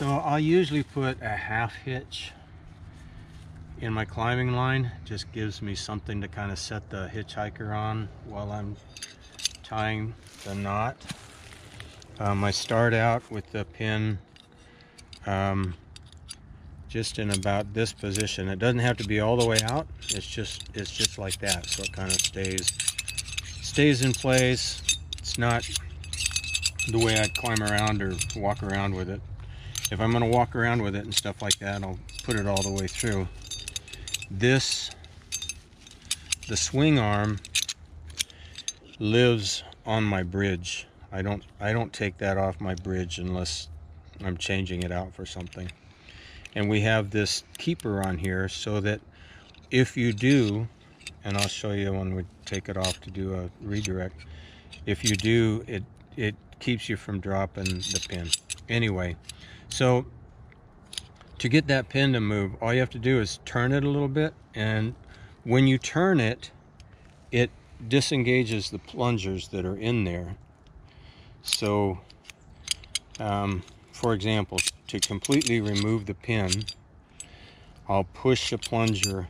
So I'll usually put a half hitch in my climbing line. Just gives me something to kind of set the hitchhiker on while I'm tying the knot. Um, I start out with the pin um, just in about this position. It doesn't have to be all the way out. It's just it's just like that. So it kind of stays stays in place. It's not the way I'd climb around or walk around with it. If I'm going to walk around with it and stuff like that, I'll put it all the way through. This, the swing arm lives on my bridge. I don't, I don't take that off my bridge unless I'm changing it out for something. And we have this keeper on here so that if you do, and I'll show you when we take it off to do a redirect, if you do, it, it keeps you from dropping the pin. Anyway, so to get that pin to move, all you have to do is turn it a little bit. And when you turn it, it disengages the plungers that are in there. So, um, for example, to completely remove the pin, I'll push the plunger.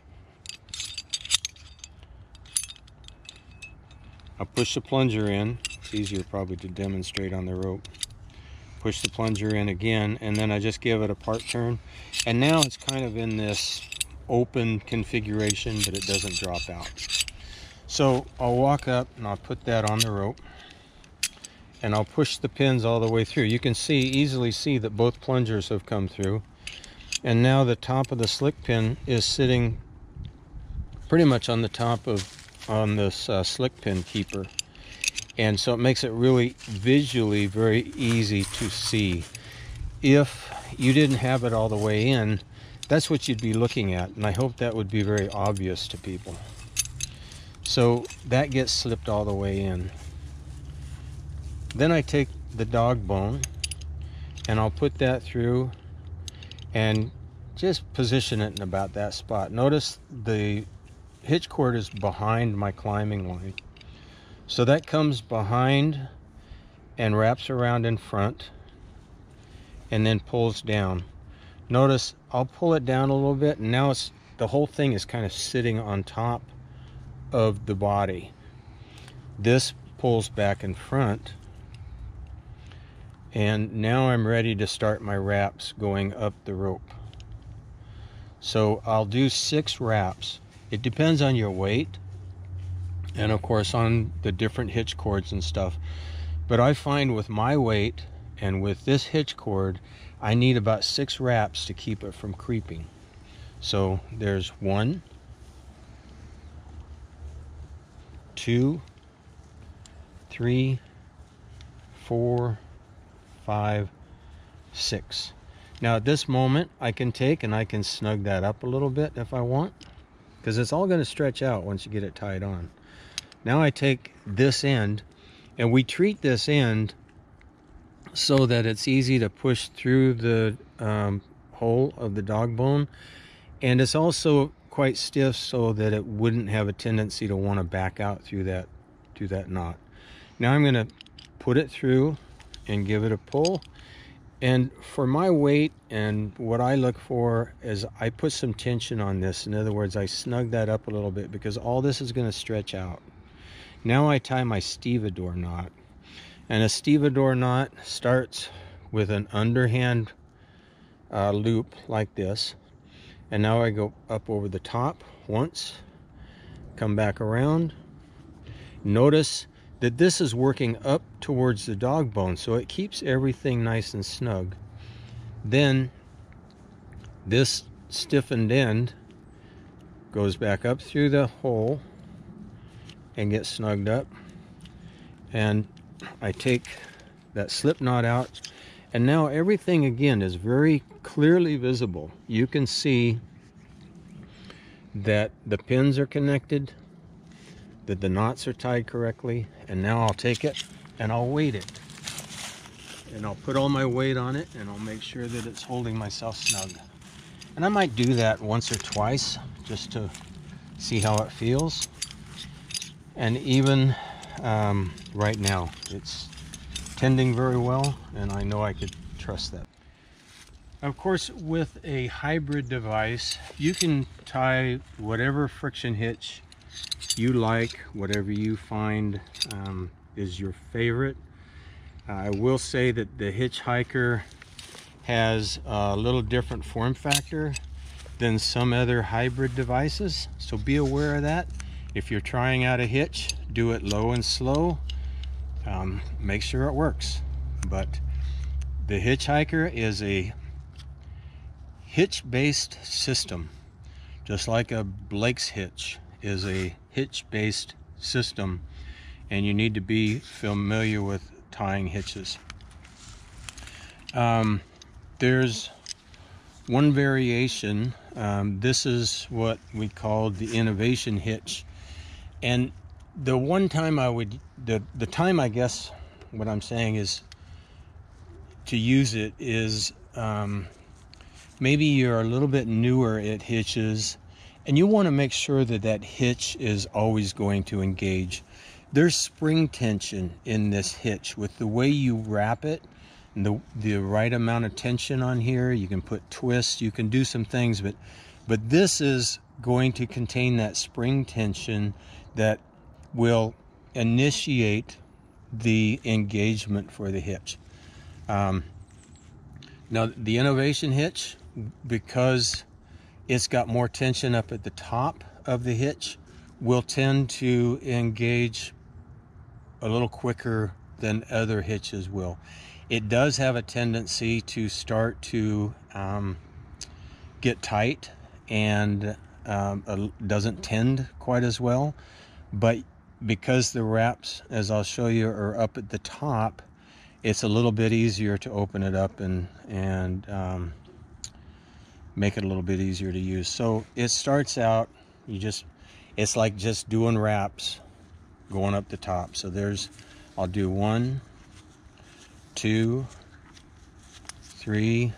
I'll push the plunger in it's easier probably to demonstrate on the rope. Push the plunger in again, and then I just give it a part turn. And now it's kind of in this open configuration, but it doesn't drop out. So I'll walk up and I'll put that on the rope and I'll push the pins all the way through. You can see, easily see that both plungers have come through. And now the top of the Slic Pin is sitting pretty much on the top of on this uh, Slic Pin keeper and so it makes it really visually very easy to see. If you didn't have it all the way in that's what you'd be looking at and I hope that would be very obvious to people. So that gets slipped all the way in. Then I take the dog bone and I'll put that through and just position it in about that spot. Notice the hitch cord is behind my climbing line so that comes behind and wraps around in front and then pulls down. Notice I'll pull it down a little bit and now it's the whole thing is kind of sitting on top of the body. This pulls back in front and now I'm ready to start my wraps going up the rope. So I'll do six wraps. It depends on your weight and of course on the different hitch cords and stuff. But I find with my weight and with this hitch cord, I need about six wraps to keep it from creeping. So there's one, two, three, four, five, six. Now at this moment, I can take and I can snug that up a little bit if I want, because it's all going to stretch out once you get it tied on. Now I take this end and we treat this end so that it's easy to push through the um, hole of the dog bone. And it's also quite stiff so that it wouldn't have a tendency to want to back out through that, through that knot. Now I'm going to put it through and give it a pull. And for my weight and what I look for is I put some tension on this. In other words, I snug that up a little bit because all this is going to stretch out. Now I tie my stevedore knot. And a stevedore knot starts with an underhand uh, loop like this. And now I go up over the top once, come back around. Notice that this is working up towards the dog bone, so it keeps everything nice and snug. Then this stiffened end goes back up through the hole and get snugged up. And I take that slip knot out and now everything again is very clearly visible. You can see that the pins are connected, that the knots are tied correctly, and now I'll take it and I'll weight it. And I'll put all my weight on it and I'll make sure that it's holding myself snug. And I might do that once or twice just to see how it feels and even um, right now it's tending very well and I know I could trust that. Of course, with a hybrid device, you can tie whatever friction hitch you like, whatever you find um, is your favorite. I will say that the Hitchhiker has a little different form factor than some other hybrid devices, so be aware of that. If you're trying out a hitch, do it low and slow. Um, make sure it works. But the Hitchhiker is a hitch-based system, just like a Blake's hitch is a hitch-based system, and you need to be familiar with tying hitches. Um, there's one variation. Um, this is what we call the innovation hitch, and the one time I would the the time I guess what I'm saying is to use it is um, maybe you're a little bit newer at hitches and you want to make sure that that hitch is always going to engage. There's spring tension in this hitch with the way you wrap it and the, the right amount of tension on here. You can put twists, you can do some things, but, but this is going to contain that spring tension that will initiate the engagement for the hitch. Um, now, the innovation hitch, because it's got more tension up at the top of the hitch, will tend to engage a little quicker than other hitches will. It does have a tendency to start to um, get tight and um, doesn't tend quite as well, but because the wraps, as I'll show you, are up at the top, it's a little bit easier to open it up and, and um, make it a little bit easier to use. So it starts out, you just, it's like just doing wraps going up the top. So there's, I'll do one, two, three,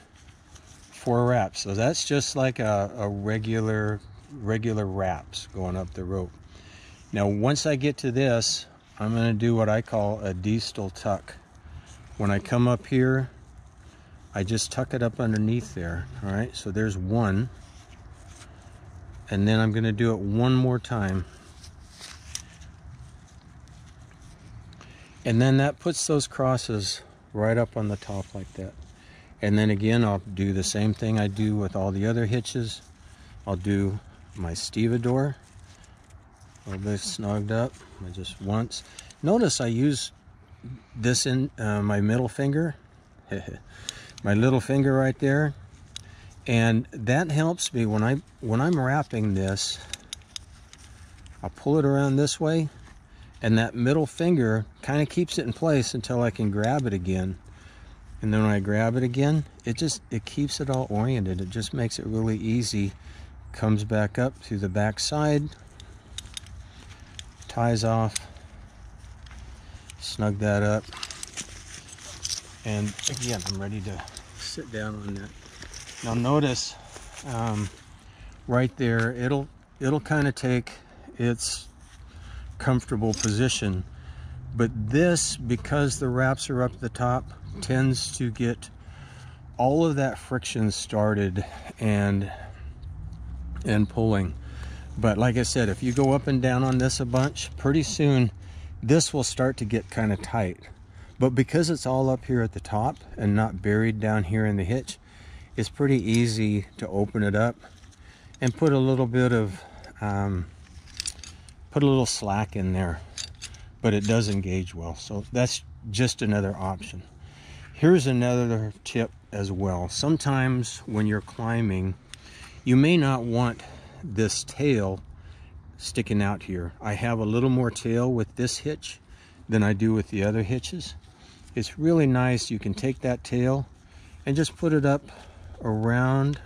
four wraps. So that's just like a, a regular, regular wraps going up the rope. Now, once I get to this, I'm going to do what I call a distal tuck. When I come up here, I just tuck it up underneath there. All right, so there's one. And then I'm going to do it one more time. And then that puts those crosses right up on the top like that. And then again, I'll do the same thing I do with all the other hitches. I'll do my stevedore. A little bit snugged up I just once. Notice I use this in uh, my middle finger. My little finger right there. And that helps me when I when I'm wrapping this I'll pull it around this way and that middle finger kind of keeps it in place until I can grab it again. And then when I grab it again it just it keeps it all oriented. It just makes it really easy comes back up through the back side ties off, snug that up. And again, I'm ready to sit down on that. Now notice um, right there, it'll, it'll kind of take its comfortable position. But this, because the wraps are up the top, tends to get all of that friction started and and pulling. But like I said, if you go up and down on this a bunch, pretty soon this will start to get kind of tight. But because it's all up here at the top and not buried down here in the hitch, it's pretty easy to open it up and put a little bit of, um, put a little slack in there. But it does engage well. So that's just another option. Here's another tip as well. Sometimes when you're climbing, you may not want this tail sticking out here. I have a little more tail with this hitch than I do with the other hitches. It's really nice. You can take that tail and just put it up around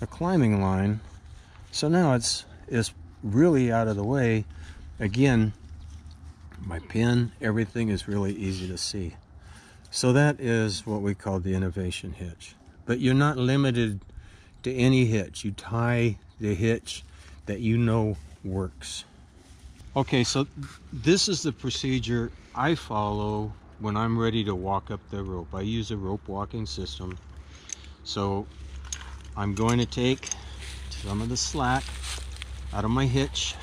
a climbing line. So now it's, it's really out of the way. Again, my pin, everything is really easy to see. So that is what we call the innovation hitch. But you're not limited to any hitch. You tie the hitch that you know works. Okay, so this is the procedure I follow when I'm ready to walk up the rope. I use a rope walking system. So I'm going to take some of the slack out of my hitch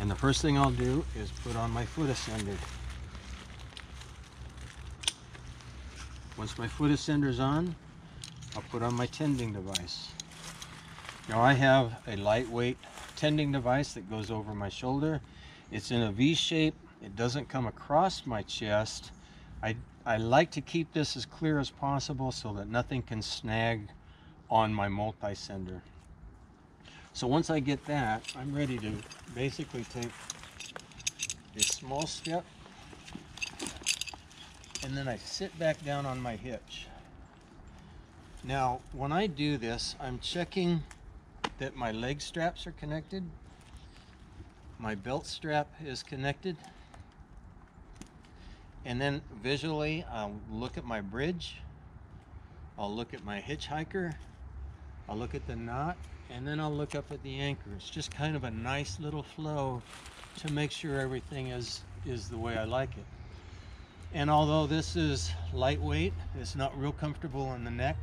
and the first thing I'll do is put on my foot ascender. Once my foot ascender's on, I'll put on my tending device. Now I have a lightweight tending device that goes over my shoulder. It's in a V shape. It doesn't come across my chest. I, I like to keep this as clear as possible so that nothing can snag on my multi-sender. So once I get that, I'm ready to basically take a small step and then I sit back down on my hitch. Now, when I do this, I'm checking that my leg straps are connected, my belt strap is connected, and then visually I'll look at my bridge, I'll look at my hitchhiker, I'll look at the knot, and then I'll look up at the anchor. It's just kind of a nice little flow to make sure everything is, is the way I like it. And although this is lightweight, it's not real comfortable in the neck,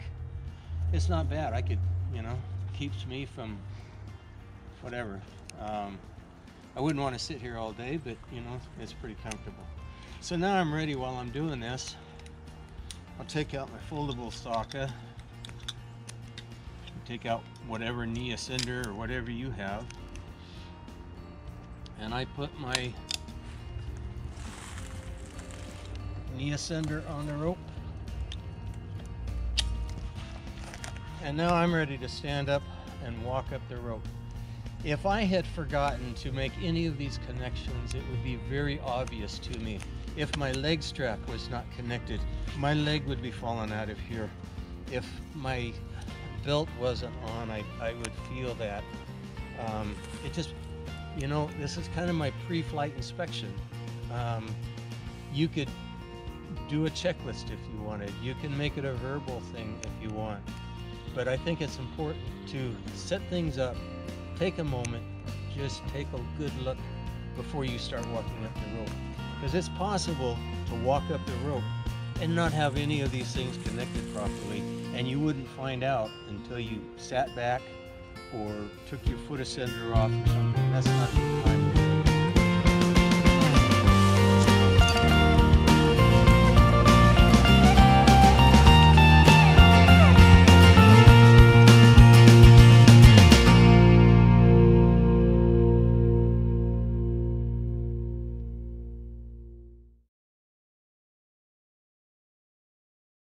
it's not bad. I could, you know, keeps me from whatever. Um, I wouldn't want to sit here all day, but you know, it's pretty comfortable. So now I'm ready while I'm doing this. I'll take out my foldable Saka take out whatever knee ascender or whatever you have. And I put my knee ascender on the rope. And now I'm ready to stand up and walk up the rope. If I had forgotten to make any of these connections, it would be very obvious to me. If my leg strap was not connected, my leg would be falling out of here. If my belt wasn't on, I, I would feel that. Um, it just, you know, this is kind of my pre-flight inspection. Um, you could do a checklist if you wanted. You can make it a verbal thing if you want. But I think it's important to set things up, take a moment, just take a good look before you start walking up the rope. Because it's possible to walk up the rope and not have any of these things connected properly and you wouldn't find out until you sat back or took your foot ascender off or something. That's not the time